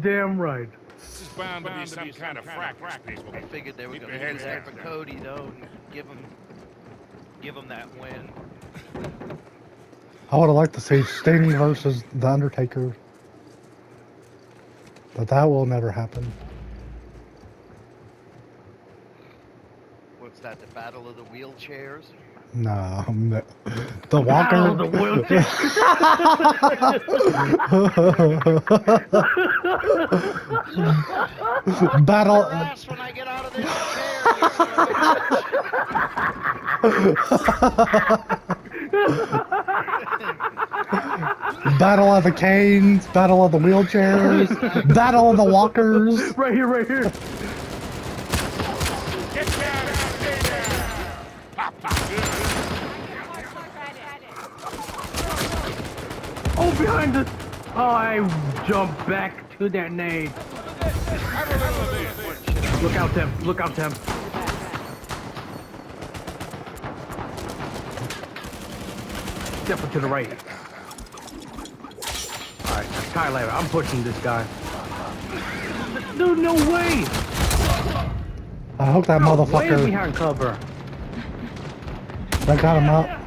Damn right. This is bound, to be some, kind of practice piece. I figured they were going to do heads that for down. Cody though, and give him, give him that win. I would have liked to see Sting versus The Undertaker. But that will never happen. What's that? The Battle of the Wheelchairs? No, no. The Battle Walker. of the wheelchair. Battle. When I get out of this Battle of the Canes. Battle of the Wheelchairs. Battle of the Walkers. right here, right here. Get down and stay down. Pop, pop. Oh, behind us. Oh, I jumped back to that nade. Have a little of this. Look out, Tim. Look out, Tim. Step to the right. Alright, Tyler, I'm pushing this guy. Dude, no way! I hope that Way motherfucker. behind cover. I got him up.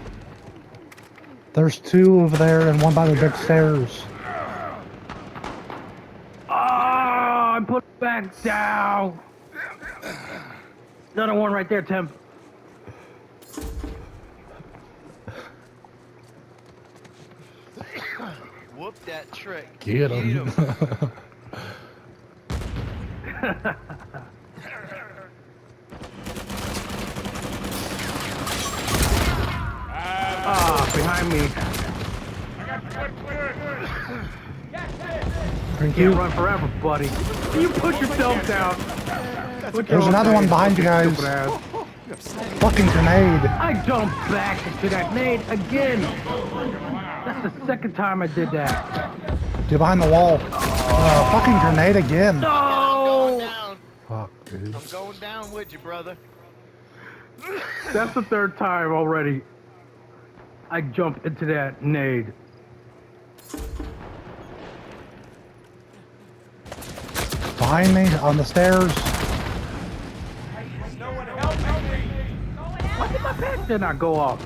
There's two over there and one by the big stairs. Oh, I'm put it back down. Another one right there, Tim. Whoop that trick. Get him. Ah, behind me. Thank Can't you. run forever, buddy. You put yourself down. Put There's another one behind you guys. Fucking grenade. I jumped back into that nade again. That's the second time I did that. Get behind the wall. Uh, fucking grenade again. Going No! Fuck, dude. I'm going down with you, brother. That's the third time already. I jumped into that nade. Behind me on the stairs. No one helping me! Why did my pants did not go off?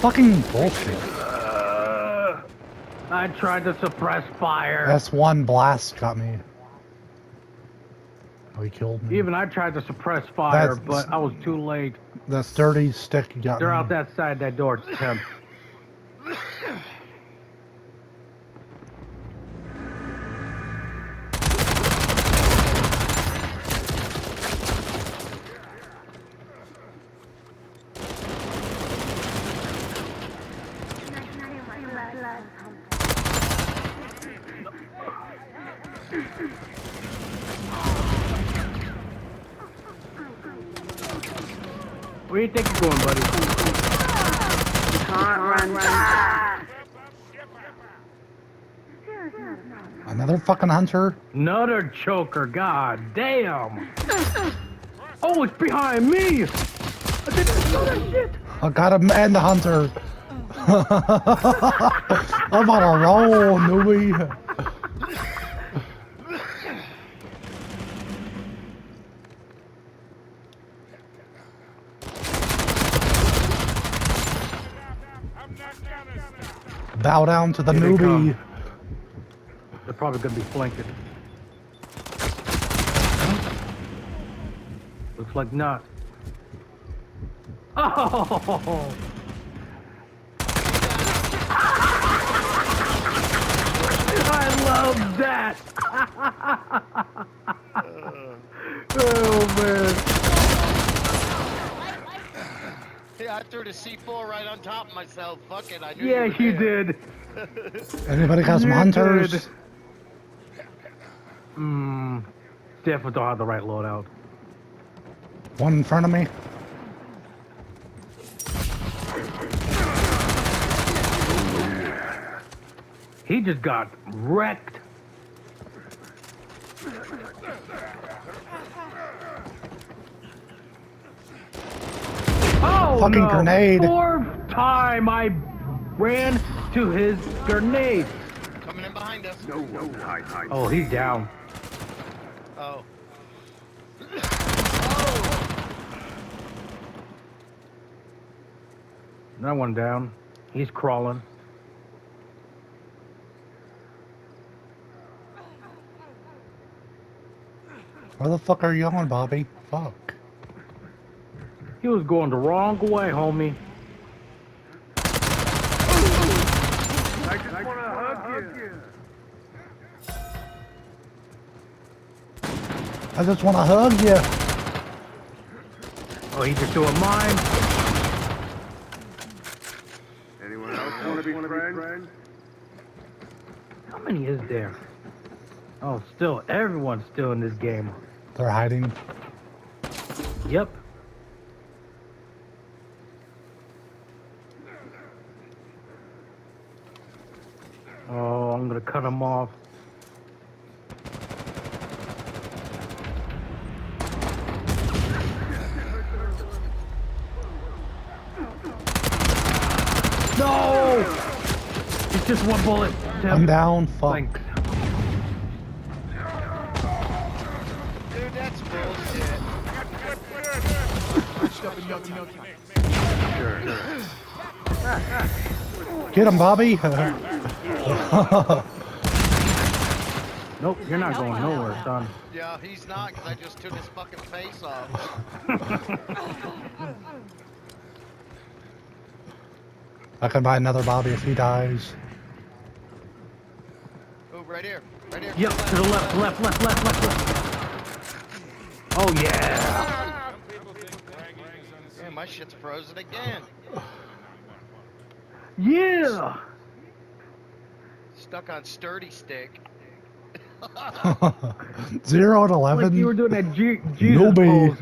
Fucking bullshit. Uh, I tried to suppress fire. S1 blast got me. Oh, he killed me. Even I tried to suppress fire, That's- but I was too late. That sturdy stick got They're out that side that door, Tim. Where do you think you're going, buddy? Another fucking hunter. Another choker, god damn! Oh, it's behind me! I didn't know that shit! I got him and the hunter. I'm on a roll, newbie. I'm not gonna stop. Bow down to the Here newbie. come. They're probably gonna be flanking. Looks like not. Oh! I love that! oh man. Yeah, I threw the C4 right on top of myself. Fuck it, I knew Yeah, you, you did. Anybody got some hunters? did. Hmm. Definitely don't have the right loadout. One in front of me. He just got wrecked. Oh, Fucking no. grenade. Fourth time I ran to his grenade. Coming in behind us. No, no, hide, hide. Oh, he's down. Oh. oh. That one down. He's crawling. Where the fuck are you going, Bobby? Fuck. He was going the wrong way, homie. I just want to hug you. I just want to hug you. Oh, he just doing mine. Anyone else want to be friends? How many is there? Oh, still, everyone's still in this game. They're hiding. Yep. Oh, I'm gonna cut him off. No! It's just one bullet. Tim. I'm down. Fuck. Thanks. Dude, that's bullshit. Get him, Bobby. Nope, you're not going nowhere, son. Yeah, he's not, because I just took his fucking face off. I can buy another Bobby if he dies. Oh, right here. Right here. Yep, to the left, left, left, left, left, left. Oh yeah. Yeah, my shit's frozen again. Yeah. Stuck on sturdy stick. Zero and Like eleven. you were doing that G- Jesus Nobody. pose.